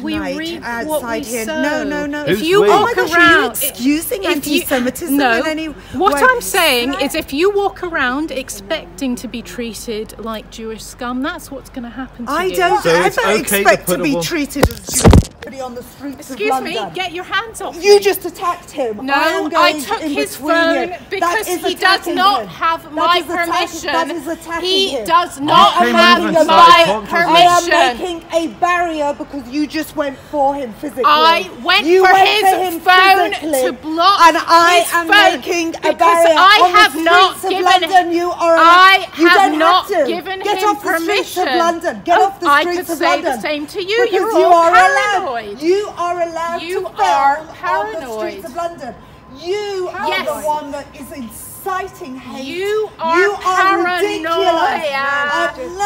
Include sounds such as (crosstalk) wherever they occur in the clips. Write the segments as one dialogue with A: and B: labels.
A: we
B: tonight
A: reap
B: outside
A: what we
B: here.
A: sow.
B: No, no, no.
A: If you
C: we?
B: Oh my
A: walk
B: gosh, are
A: around,
B: you excusing
A: if you-
B: anti-Semitism
A: no,
B: in any
A: what
B: way?
A: I'm saying
B: Right.
A: is, if you walk around expecting to be treated like Jewish scum, that's what's going to happen to
B: I
A: you.
B: I don't
C: So
B: ever
C: okay
B: expect to,
C: put a
B: be treated as Jewish on the streets
A: Excuse
B: of
A: me, get your hands off
B: You
A: me.
B: just attacked him.
A: No,
B: I, am
A: I took
B: in
A: his phone
B: you.
A: Because he does not
B: him.
A: have
B: That
A: my
B: is attacking-
A: permission.
B: That is attacking
A: He
B: him.
A: does not have
C: over and started
A: my
C: talking to.
B: I am making a barrier because you just went for him physically.
A: I went
B: you
A: for
B: went
A: his
B: for him
A: phone to block
B: and I
A: his
B: am
A: phone
B: making a
A: because
B: barrier
A: I
B: on
A: have
B: the
A: not
B: streets
A: given-
B: of London. You are.
A: I
B: you
A: have
B: don't
A: not
B: have to.
A: given
B: Get
A: him
B: off the streets of. London. Get
A: Oh,
B: off the streets
A: I
B: streets
A: could
B: of
A: say the
B: London.
A: same to you.
B: Because
A: You're
B: you
A: all
B: are
A: paranoid.
B: You are allowed
A: You
B: to
A: are
B: film on the streets of London. You are
A: Yes.
B: the one that is inciting hate.
A: You are
B: you are ridiculous.
A: paranoia.
B: Uh, no, I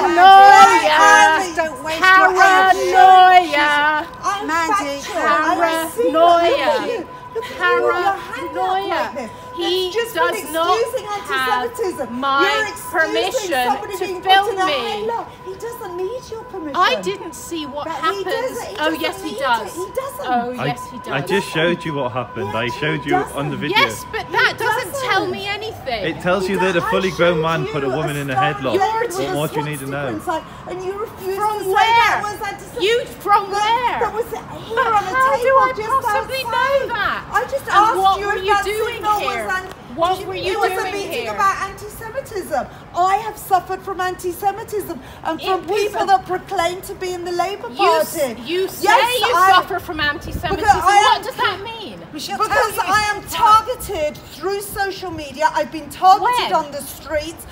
B: am not.
A: Paranoia.
B: Don't waste.
A: Paranoia.
B: I'm
D: Mandy.
B: I see that.
A: paranoia.
B: Look at you. Look at you with your hand up
A: Paranoia. He
B: just
A: does not have my permission to film
B: put in a
A: me.
B: Halo. He doesn't need your permission.
A: I didn't see what
B: But he
A: happens.
B: doesn't- he
A: oh
B: doesn't
A: yes, he does.
B: it. He doesn't.
A: Oh
C: I,
A: yes, he does.
C: I just showed you what happened. I showed you on the video.
A: Yes, but that doesn't
B: doesn't.
A: tell me anything.
C: It tells you that a fully grown man put a woman in a headlock.
B: with
A: You're
B: a
C: What more do you need to know?
B: inside, And you refused
A: From
B: to say
A: where?
B: that was anti-Semitic.
A: You from
B: That-
A: where?
B: That was here
A: But
B: on the
A: how
B: table
A: do I
B: just
A: possibly
B: outside.
A: know that?
B: I just
A: And
B: asked
A: what
B: you
A: were you
B: that
A: doing here? What were you
B: it was a
A: doing
B: meeting
A: here?
B: about anti-Semitism. I have suffered from anti-Semitism and from people that proclaim to be in the Labour Party.
A: you say
B: Yes,
A: you
B: I-
A: suffer from anti-Semitism. What
B: am-
A: does that mean?
B: Because I am targeted through social media. I've been targeted
A: When?
B: on the streets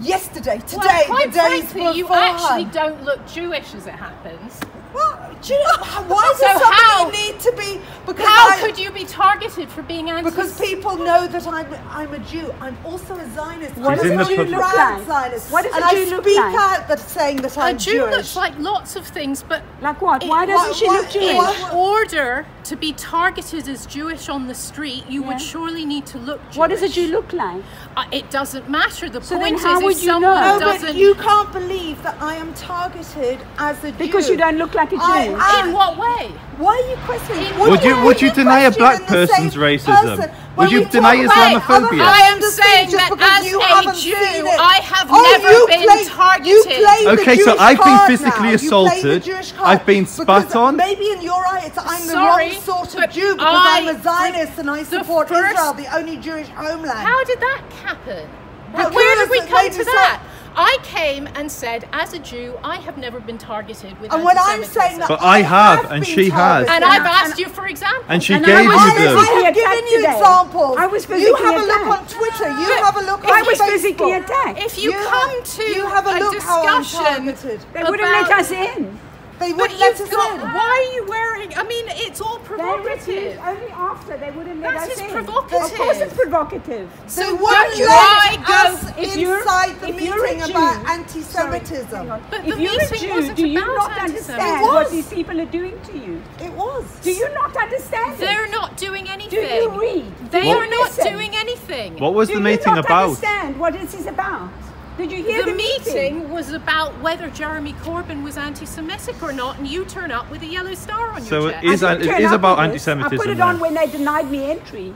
B: yesterday,
A: Well,
B: today,
A: quite
B: the days
A: frankly, you actually don't look Jewish as it happens.
B: Well, do you know, why does
A: So
B: somebody
A: how-
B: need to be? Because
A: How
B: I,
A: could you be targeted for being anti?
B: Because people know that I'm I'm a Jew. I'm also a Zionist.
C: What does
B: a
C: a Jew look
D: like?
B: Zionist.
D: What does a
B: and
D: Jew
B: I
D: look
B: speak
D: like?
B: out that saying that
A: a
B: I'm a
A: Jew
B: Jewish.
A: looks like lots of things, but
D: Like what?
A: it-
D: Why doesn't
B: what-
D: she
B: what-
D: look Jewish?
A: in
B: what-
A: order to be targeted as Jewish on the street, you would surely need to look Jewish.
D: What does a Jew look like?
A: Uh, it doesn't matter. The
D: So
A: point
D: is, how
A: is,
D: would
A: if
D: you
A: someone
D: know?
B: no,
A: doesn't.
B: but you can't believe that I am targeted as a Jew.
D: Because you don't look like a Jew.
B: I am-
A: in um, what way?
B: Why are you questioning?
A: In
B: Would
C: you- would you deny a black
B: question the same
C: person's racism?
B: person?
C: Would you deny Islamophobia?
A: I am saying
B: just
A: that
B: because
A: as
B: you
A: a
B: haven't
A: Jew,
B: seen it.
A: I have
B: Oh,
A: never
B: you
A: been
B: play- You
A: targeted.
B: play the
C: Okay, so I've been physically
B: now. You play the
C: assaulted. I've been spat on.
B: Maybe in your eye, it's I'm the wrong sort of Jew because
A: I-
B: I'm a Zionist and I support
A: first-
B: Israel, the only Jewish homeland.
A: How did that happen?
B: Well,
A: Where did we come to that? I came and said, as a Jew, I have never been targeted with
B: and when I'm saying that,
C: But I have, and she has.
A: and I've asked you for examples.
C: And she
D: And
C: gave
D: I
C: you
D: was
B: I,
C: them.
B: I have given you examples.
D: I was
B: You have a look on. Twitter. You have a look
D: I
B: on
D: was
B: Facebook.
D: physically attacked.
A: If you
B: You
A: come to
B: you have a
A: a
B: look
A: discussion.
D: They wouldn't let us in.
B: They
A: But
B: wouldn't let
A: you've
B: us
A: got,
B: in.
A: why are you wearing? I mean, it's all provocative.
D: only after they wouldn't let
A: That's
D: us
A: just
D: in.
A: provocative.
D: Of course, it's provocative.
B: They
A: So
B: won't
A: you-
B: let
A: why go-
B: us
D: if
B: inside the
D: if you're a
B: meeting
D: Jew-
B: about anti-Semitism.
D: on.
A: But
D: if
A: the
D: you're a
A: meeting
D: Jew,
A: wasn't
D: do you
A: about
D: not
A: anti-Semitism.
D: understand what
B: was.
D: these people are doing to you?
B: It was.
D: Do you not understand?
A: They're not doing anything.
D: Do
A: anything.
D: you read?
A: They
D: Do you
A: are not
D: listen?
A: doing anything.
C: What was
D: Do
C: the
D: you
C: meeting
D: not
C: about?
D: understand what this is about? Did you hear
A: the,
D: the,
A: meeting was about whether Jeremy Corbyn was anti-Semitic or not, and you turn up with a yellow star on
C: So
A: your
C: it
A: chest.
C: is
D: I
C: an-
D: didn't
C: it
D: turn
C: is
D: up
C: about
D: with this. I put it on
C: then.
D: when they denied me entry.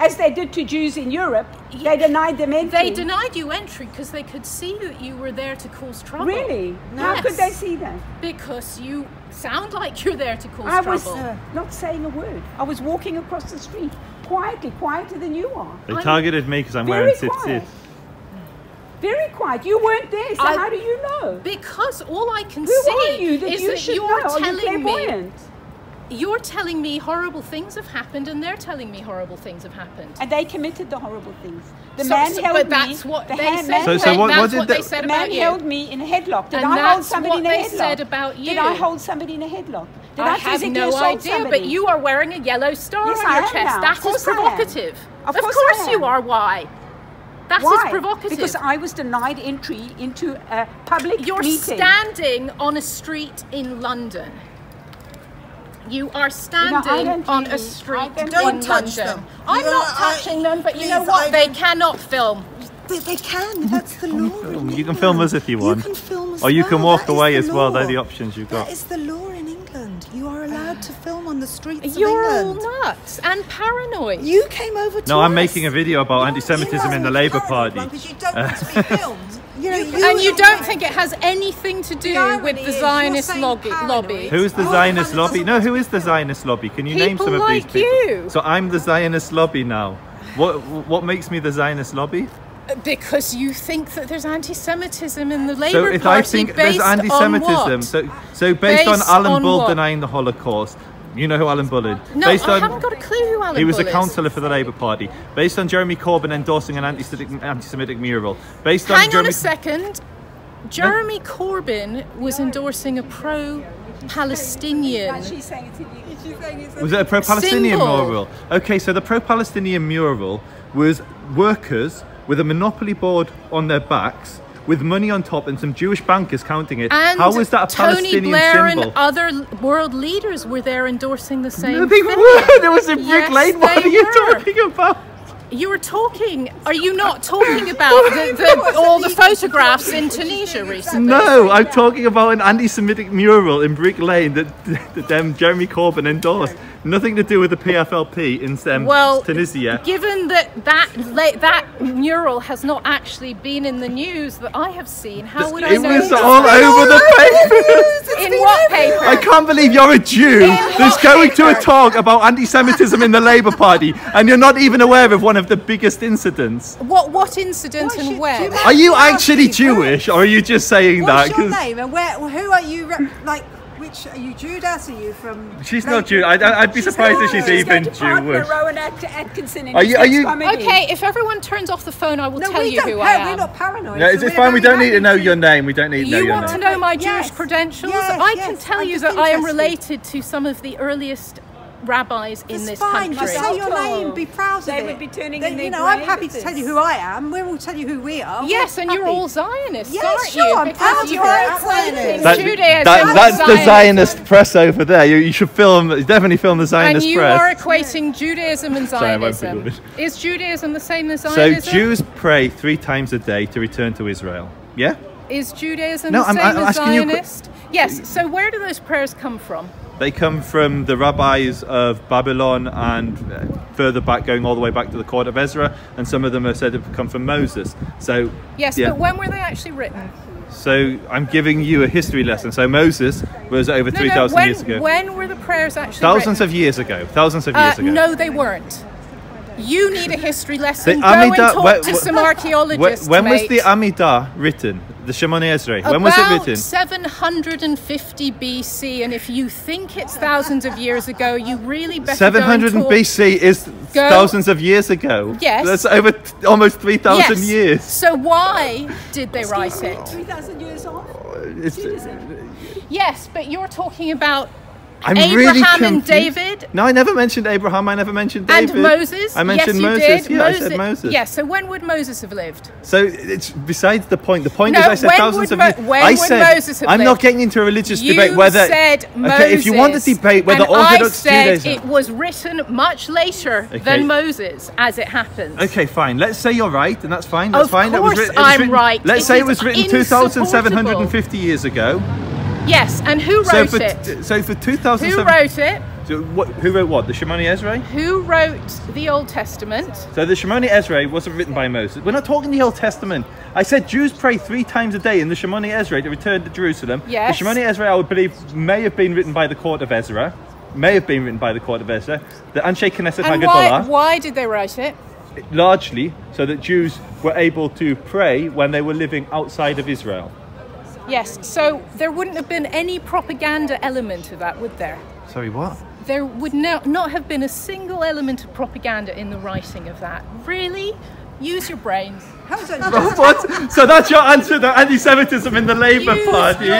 D: As they did to Jews in Europe, they denied them entry.
A: They denied you entry because they could see that you were there to cause trouble.
D: Really?
A: Yes.
D: How could they see that?
A: Because you sound like you're there to cause
D: I
A: trouble.
D: I was uh, not saying a word. I was walking across the street quietly, quieter than you are.
C: They
A: I'm
C: targeted me because I'm
D: Very
C: wearing
D: quiet.
C: tzitzit.
D: Very quiet. You weren't there, so
A: I-
D: how do you know?
A: because all I can
D: Who
A: see
D: are you that
A: is
D: you
A: that you're
D: know? Are you
A: telling me you're telling me horrible things have happened, and they're telling me horrible things have happened.
D: And they committed the horrible things. The
A: So-
D: man
A: so-
D: held
A: but
D: me.
A: that's what
D: the
A: they
D: hand-
A: said.
C: So- so what-
A: that's
C: what did
A: what
C: the-
A: they said
D: The man
A: about you.
D: held me in a headlock. Did
A: And
D: I hold
A: that's
D: somebody
A: what
D: in a
A: they
D: headlock?
A: said about you. Did.
D: I hold somebody in a headlock? Did I,
A: I have
D: physically
A: no
D: assault
A: idea,
D: somebody?
A: but you are wearing a yellow star
D: Yes,
A: on
D: I
A: your
D: am
A: chest.
D: now.
A: That
D: Of course I am.
A: provocative.
D: Of
A: Of
D: course
A: course,
D: I
A: you are. Why? That is
D: Why?
A: provocative.
D: Because I was denied entry into a public
A: You're
D: meeting.
A: standing on a street in London. You are standing
D: don't
A: on a street
D: don't-
A: in
B: Don't touch
A: London.
B: them.
A: I'm
B: You
A: not
B: know, I-
A: touching them, but you know what? They cannot film.
B: They, they can. That's the oh, law.
C: film. You can film us if you want.
B: You can film as
C: Or you
B: well.
C: can walk
B: That is
C: away as well. They're the options you've got.
B: That is the law in England. You are allowed to film on the streets
A: You're
B: of
A: all nuts and paranoid.
B: You came over to
C: No, I'm making a video about
B: You're-
C: anti-Semitism
B: you're
C: in the Labour Party.
B: one Because you don't want to be (laughs) filmed. You know, you
A: and you don't think it has anything to do
B: irony
A: with the Zionist lobby? lobby.
C: Who is the
B: Oh,
C: Zionist lobby? No,
B: want
C: who
B: to
C: is the Zionist lobby? Can you name
A: People
C: some of these
A: like
C: people?
A: you.
C: So I'm the Zionist lobby now. What what makes me the Zionist lobby?
A: Because you think that there's anti-Semitism in the
C: So
A: Labour
C: if
A: Party
C: I think
A: based
C: there's anti-Semitism,
A: on what?
C: so so based, on Alan
A: on
C: Bull
A: what?
C: denying the Holocaust, you know who Alan Bull is.
A: no,
C: based
A: I
C: on,
A: haven't got a clue who Alan
C: He was
A: Bull
C: a councillor for the Labour Party. Based on Jeremy Corbyn endorsing an anti-Semitic, anti-Semitic mural. Based on
A: Hang on a second. Jeremy Corbyn was endorsing a pro-Palestinian.
D: And she's saying it's illegal. She's saying it's
C: Was it a pro-Palestinian
A: Symbol.
C: mural? Okay, so the pro-Palestinian mural was workers with a monopoly board on their backs, with money on top, and some Jewish bankers counting it.
A: And
C: How was that a
A: Tony
C: Palestinian
A: Blair
C: symbol?
A: and other world leaders were there endorsing the same
C: No, (laughs) they
A: thing.
C: were. There was a Brick
A: Yes,
C: Lane. What are you
A: were.
C: talking about?
A: You were talking. Are you not talking about (laughs) the, the, all the photographs in Tunisia recently?
C: No, I'm talking about an anti-Semitic mural in Brick Lane that, (laughs) that Jeremy Corbyn endorsed. Nothing to do with the PFLP in um,
A: Well,
C: Tunisia.
A: given that that la- that mural has not actually been in the news that I have seen, how would I know?
C: It
A: know?
C: was all over the paper.
A: in what paper?
C: I can't believe you're a Jew that's
A: what
C: going to a talk about anti-Semitism in the Labour Party, and you're not even aware of one of the biggest incidents.
A: What what incident
B: Why
A: and
B: should-
A: when?
B: you
C: Are you actually Jewish, or are you just saying
E: What's
C: that?
E: your
C: 'Cause
E: name and where? Who are you? Rep, like, which are you Judas? Are you from?
C: She's not Jew. I'd, I'd be surprised if she's
D: She's
C: even Jewish.
D: Rowan At- Atkinson
C: Are you- are
D: next
C: you-
D: comedy.
A: Okay, if everyone turns off the phone, I will
E: No,
A: tell you who
E: par-
A: I am.
E: We're not paranoid.
C: No, it's,
E: so
C: it's fine. We don't need to know your name. We don't need to know your name.
A: You want to know my
E: Yes.
A: Jewish credentials?
E: Yes,
A: I
E: yes,
A: can tell
E: I'm
A: you that I am related to some of the earliest rabbis in
E: That's
A: this
E: fine.
A: country.
E: Just say your name. Be proud of
D: They
E: it.
D: would be turning
E: Then,
D: in
E: You know, I'm happy to tell you who I am. We'll all tell you who we are.
A: Yes,
E: We're
A: and you're all Zionists,
E: Yes,
A: aren't
E: sure,
A: you?
E: I'm proud
A: you
E: you're a Zionist.
C: That-
A: Judaism
C: that-
A: with
C: that's the Zionist press over there. You, you should film. Definitely film the Zionist press.
A: And
C: Zionist
A: you
C: press.
A: are equating Judaism and
C: Sorry, I won't
A: Zionism.
C: good.
A: Is Judaism the same as Zionism?
C: So
A: Zionism?
C: Jews pray three times a day to return to Israel. Yeah.
A: Is Judaism
C: No,
A: the
C: I'm-
A: same
C: I'm
A: as
C: asking you a
A: Zionist? Yes. So where do those prayers come from?
C: They come from the rabbis of Babylon and uh, further back, going all the way back to the court of Ezra, and some of them are said to have come from Moses. So
A: Yes,
C: yeah.
A: but when were they actually written?
C: So I'm giving you a history lesson. So Moses was over
A: No,
C: three
A: no,
C: thousand
A: when,
C: years ago.
A: when were the prayers actually
C: Thousands
A: written?
C: of years ago. Thousands of
A: Uh,
C: years ago.
A: no, they weren't. You need a history lesson.
C: The
A: Go and talk
C: wh-
A: to
C: wh-
A: some
C: When,
A: archaeologists.
C: when was the Amida written? The Shemone Ezra. When was it
A: About
C: written?
A: 750 BC, and if you think it's thousands of years ago, you really better
C: Seven
A: go and talk-
C: BC is
A: Go-
C: thousands of years ago.
A: Yes.
C: That's over t- almost three thousand
A: Yes.
C: years.
A: So why did they write it?
D: 3,000 years off?
A: Yes, but you're talking about
C: I'm
A: Abraham
C: really
A: and. David
C: No, I never mentioned Abraham. I never mentioned David.
A: and Moses.
C: I mentioned
A: yes, you
C: Moses.
A: did.
C: Yeah,
A: Moses.
C: I said Moses.
A: Yes. So when would Moses have lived?
C: So it's besides the point. The point
A: No,
C: is, I said thousands of
A: Mo-
C: years.
A: when
C: I said
A: Moses have
C: I'm not getting into a religious
A: You
C: debate whether.
A: said Moses.
C: okay, if you want to debate whether Orthodox
A: I said
C: Judaism.
A: it was written much later
C: Okay.
A: than Moses, as it happens.
C: Okay, fine. Let's say you're right, and that's fine. That's
A: Of
C: fine. That was
A: course
C: written,
A: I'm
C: written-
A: right.
C: Let's
A: It
C: say it was written 2,750 years ago.
A: Yes, and who
C: So
A: wrote
C: for
A: it?
C: so for
A: Who wrote it?
C: So what, who wrote what? The Shemoni Ezra.
A: Who wrote the Old Testament?
C: So the Shemoni Ezra wasn't written by Moses. We're not talking the Old Testament. I said Jews pray three times a day in the Shemoni Ezra to return to Jerusalem.
A: Yes.
C: The Shemoni Ezra, I would believe, may have been written by the court of Ezra. May have been written by the court of Ezra. The Anshe Knesset
A: And why, why did they write it?
C: largely so that Jews were able to pray when they were living outside of Israel.
A: Yes, so there wouldn't have been any propaganda element to that, would there?
C: Sorry, what?
A: There would no, not have been a single element of propaganda in the writing of that. Really? Use your brains.
E: How's that? (laughs)
C: what? So that's your answer to anti-Semitism in the Labour
A: Use
C: Party?
A: your